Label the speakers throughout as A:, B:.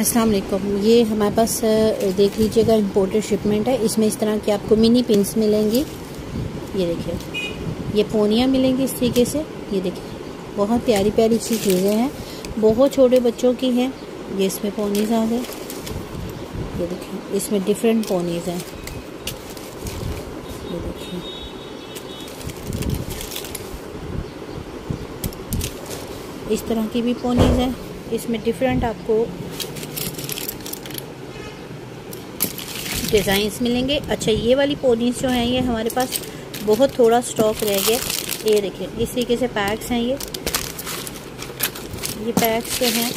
A: वालेकुम। ये हमारे पास देख लीजिएगा इम्पोर्टेड शिपमेंट है। इसमें इस तरह की आपको मिनी पिंस मिलेंगी। ये देखिए, ये पोनियाँ मिलेंगी इस तरीके से। ये देखिए, बहुत प्यारी प्यारी सी चीज़ें हैं। बहुत छोटे बच्चों की हैं। ये इसमें पोनीज आ गए। ये देखिए, इसमें डिफरेंट पोनीज हैं। ये देखिए। इस तरह की भी पोनीज हैं। इसमें डिफरेंट आपको डिज़ाइंस मिलेंगे। अच्छा ये वाली पोनीस जो हैं, ये हमारे पास बहुत थोड़ा स्टॉक रह गया। ये देखिए, इस तरीके से पैक्स हैं ये। ये पैक्स जो हैं,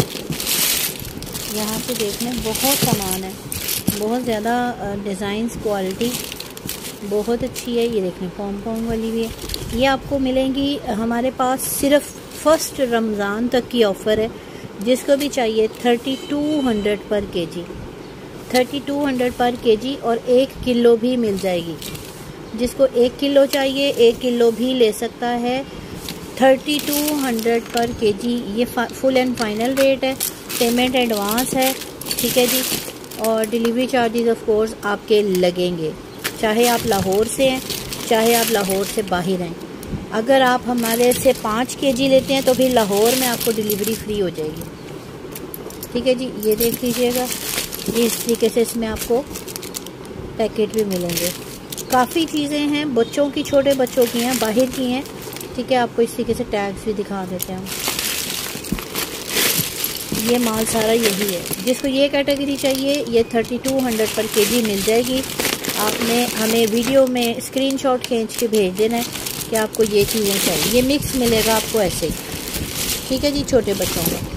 A: यहाँ पे देखने बहुत सामान है। बहुत ज़्यादा डिज़ाइंस क्वालिटी बहुत अच्छी है। ये देखें पॉम पॉम वाली भी है। ये आपको मिलेंगी, हमारे पास सिर्फ़ फ़र्स्ट रमज़ान तक की ऑफ़र है, जिसको भी चाहिए thirty two hundred per K G thirty two hundred per K जी और एक किलो भी मिल जाएगी। जिसको एक किलो चाहिए, एक किलो भी ले सकता है। Thirty two hundred per K G ये फुल एंड फाइनल रेट है। पेमेंट एडवांस है, ठीक है जी? और डिलीवरी चार्जेस ऑफ़ कोर्स आपके लगेंगे। चाहे आप लाहौर से हैं, चाहे आप लाहौर से बाहर हैं। अगर आप हमारे से पाँच के जी लेते हैं तो फिर लाहौर में आपको डिलीवरी फ्री हो जाएगी। ठीक है जी? ये देख लीजिएगा। इस तरीके से इसमें आपको पैकेट भी मिलेंगे। काफ़ी चीज़ें हैं, बच्चों की, छोटे बच्चों की हैं, बाहर की हैं। ठीक है, आपको इस तरीके से टैग्स भी दिखा देते हैं ये माल सारा यही है। जिसको ये कैटेगरी चाहिए, ये thirty two hundred per K जी मिल जाएगी। आपने हमें वीडियो में स्क्रीनशॉट खींच के भेज देना है कि आपको ये चीज़ें चाहिए। ये मिक्स मिलेगा आपको ऐसे ही। ठीक है जी, छोटे बच्चों का